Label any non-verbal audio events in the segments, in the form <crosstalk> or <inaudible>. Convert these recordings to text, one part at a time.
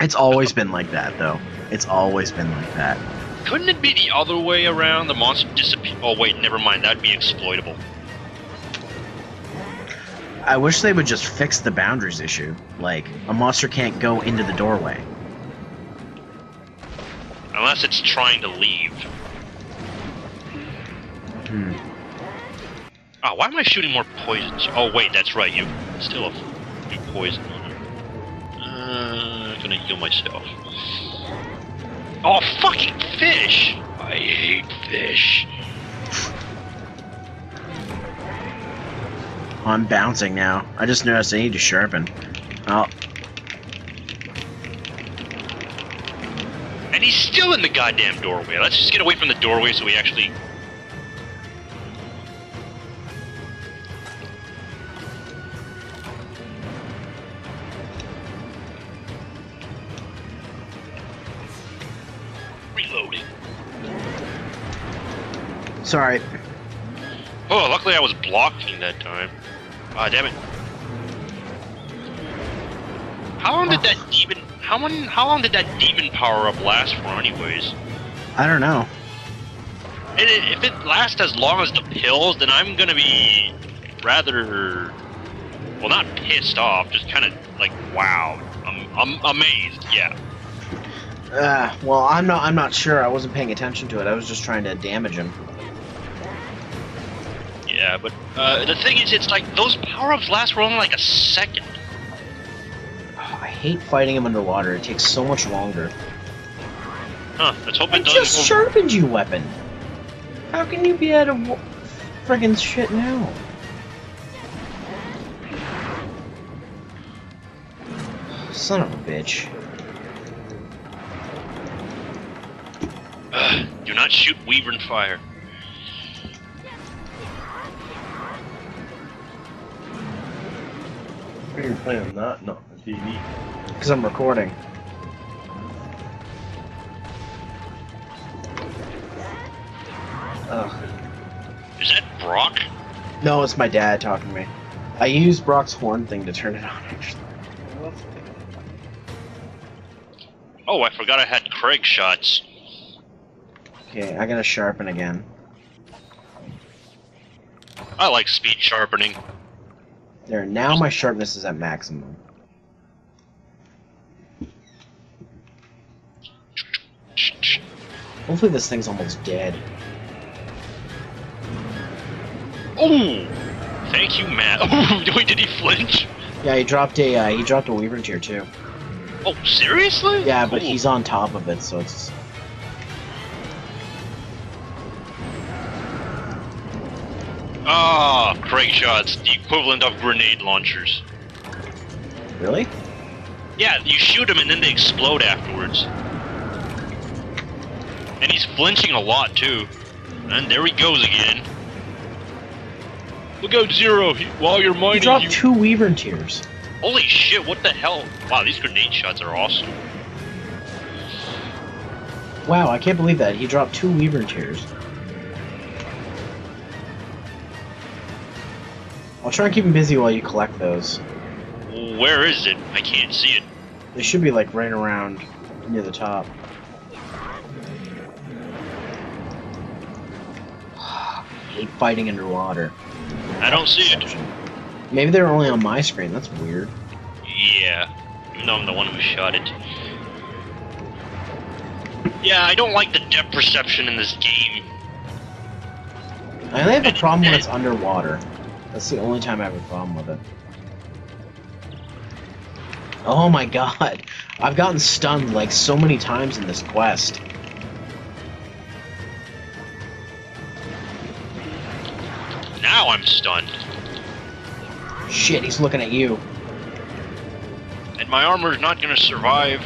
It's always been like that, though. It's always been like that. Couldn't it be the other way around? The monster disappear. Oh wait, never mind. That'd be exploitable. I wish they would just fix the boundaries issue. Like, a monster can't go into the doorway. Unless it's trying to leave. Hmm. Oh, why am I shooting more poisons? Oh wait, that's right. You still have poison I'm gonna heal myself. Oh, fucking fish! I hate fish. I'm bouncing now. I just noticed I need to sharpen. Oh, And he's still in the goddamn doorway. Let's just get away from the doorway so we actually. Reloading. sorry. Oh, luckily I was blocking that time. Ah, damn it. How long did that demon? How long? How long did that demon power up last for, anyways? I don't know. And if it lasts as long as the pills, then I'm gonna be rather, well, not pissed off, just kind of like, wow, I'm, I'm amazed. Yeah. Uh, well, I'm not. I'm not sure. I wasn't paying attention to it. I was just trying to damage him. Yeah, but uh, the thing is, it's like those power-ups last for only like a second. I hate fighting him underwater. It takes so much longer. Huh? Let's hope I it doesn't. just sharpened you, weapon. How can you be out of friggin' shit now? Son of a bitch. Ugh, do not shoot Weaver and fire. Why are you playing that, not the TV? Because I'm recording. Ugh. Is that Brock? No, it's my dad talking to me. I used Brock's horn thing to turn it on, actually. Oh, I forgot I had Crag shots. Okay, I gotta sharpen again. I like speed sharpening. There, now my sharpness is at maximum. Hopefully this thing's almost dead. Oh, thank you, Matt. <laughs> Oh, wait, did he flinch? Yeah, he dropped a uh, he dropped a Wyvern Tear too. Oh, seriously? Yeah, but Cool. he's on top of it, so it's Ah, Crag shots, the equivalent of grenade launchers. really. Yeah, you shoot them and then they explode afterwards. And he's flinching a lot too. And there he goes again. Look out, Zero! He, while you're He mining, dropped you... two Wyvern Tears. Holy shit! What the hell? Wow, these grenade shots are awesome. Wow, I can't believe that he dropped two Wyvern Tears. I'll try and keep him busy while you collect those. Where is it? I can't see it. They should be like right around near the top. <sighs> I hate fighting underwater. I don't see it. Maybe they're only on my screen. That's weird. Yeah, even though I'm the one who shot it. Yeah, I don't like the depth perception in this game. I only have a problem when it's underwater. That's the only time I have a problem with it. Oh my god. I've gotten stunned like so many times in this quest. Now I'm stunned. Shit, he's looking at you. And my armor's not gonna survive.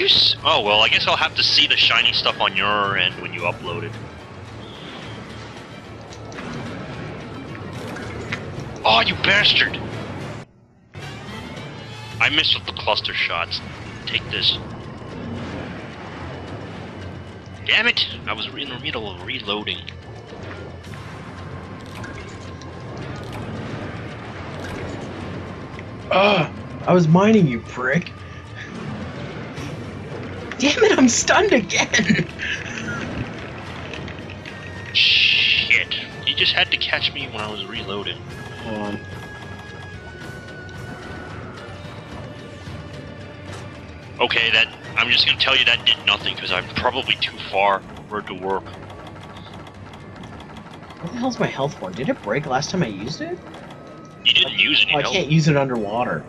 You s- Oh, well, I guess I'll have to see the shiny stuff on your end when you upload it. Oh, you bastard! I missed with the cluster shots. Take this. Damn it! I was in the middle of reloading. Ugh! I was mining you, prick. Damn it, I'm stunned again! Shit. He just had to catch me when I was reloading. Hold on. Okay, that I'm just gonna tell you that did nothing because I'm probably too far for it to work. What the hell's my health for? Did it break last time I used it? You didn't use it. Oh, I health. can't use it underwater.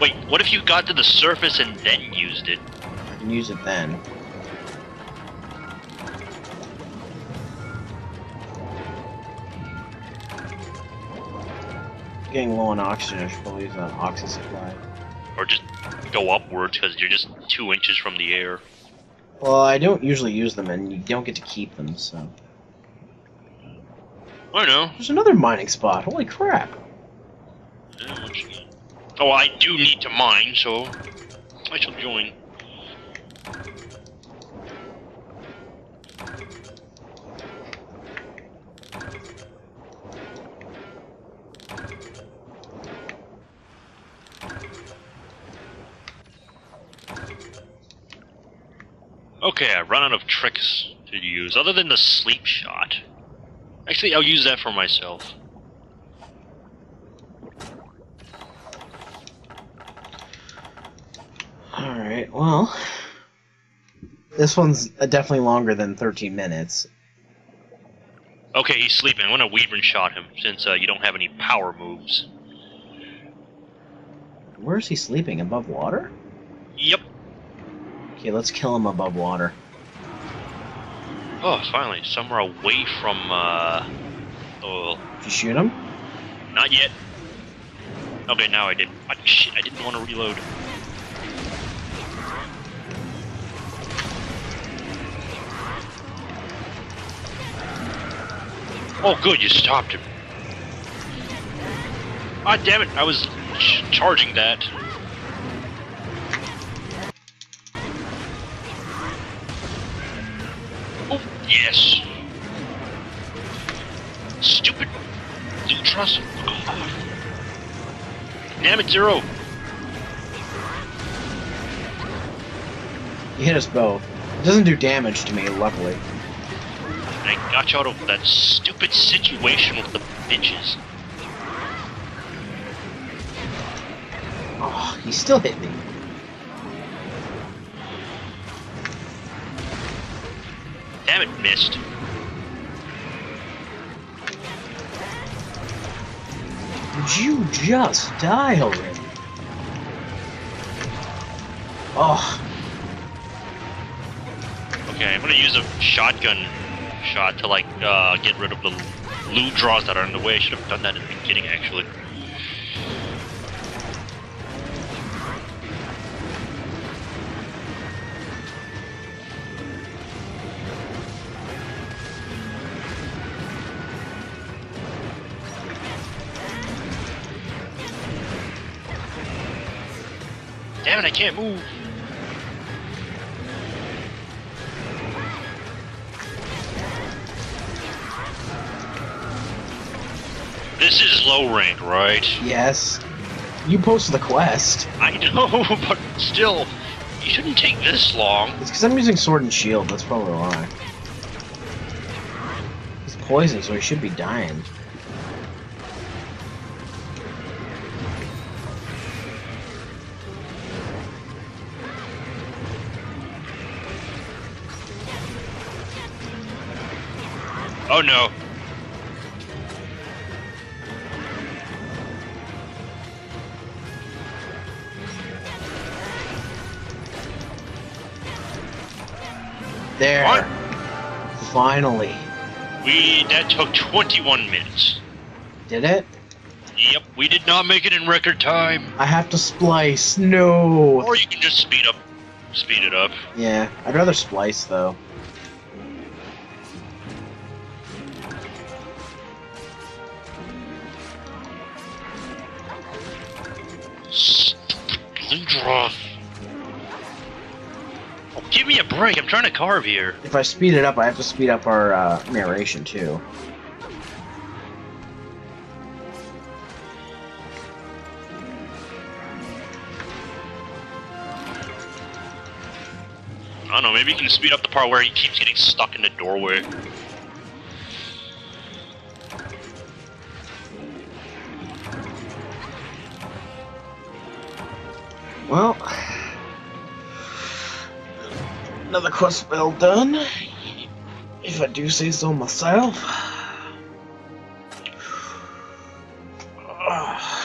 Wait, what if you got to the surface and then used it? Can use it then. Getting low on oxygen, I should probably use an oxygen supply. Or just go upwards because you're just two inches from the air? Well, I don't usually use them, and you don't get to keep them, so. I know. There's another mining spot. Holy crap! Yeah, what you got? Oh, I do need to mine, so I shall join. Okay, I run out of tricks to use, other than the sleep shot. Actually, I'll use that for myself. Alright, well. This one's definitely longer than 13 minutes. Okay, he's sleeping. I'm gonna Weaver shot him since uh, you don't have any power moves. Where is he sleeping? Above water? Yep. Okay, let's kill him above water. Oh, finally, somewhere away from. uh... Oh, Did you shoot him? not yet. Okay, now I did. I, shit, I didn't want to reload. Oh, good, you stopped him. Ah, damn it, I was ch- charging that. Oh, yes. Stupid Ludroths. Oh. Damn it, Zero. He hit us both. It doesn't do damage to me, luckily. I got you out of that stupid situation with the bitches. Oh, he still hit me. Damn it, missed. Did you just die already? Oh, Okay, I'm gonna use a shotgun shot to like uh, get rid of the Ludroths that are in the way. I should have done that in the beginning, actually. Damn it, I can't move. This is low rank, right? yes. You posted the quest. I know, <laughs> but still, you shouldn't take this long. It's because I'm using sword and shield, that's probably why. He's poisoned, so he should be dying. Oh no. There. What? Finally. We that took 21 minutes. Did it? Yep, we did not make it in record time. I have to splice. No. Or you can just speed up, speed it up. Yeah, I'd rather splice though. Oh, Give me a break, I'm trying to carve here. If I speed it up, I have to speed up our uh, narration too. I don't know, maybe you can speed up the part where he keeps getting stuck in the doorway. Well another quest well done. If I do say so myself.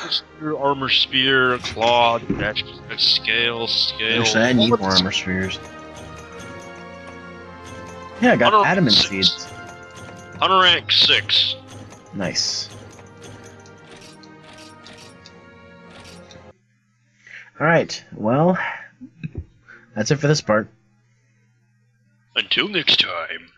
Spear, armor sphere, claw, dash, uh, scale, scale. Actually, I need more armor spheres. Yeah, I got Armor adamant six. seeds. Hunter rank 6. Nice. Alright, well, that's it for this part. Until next time.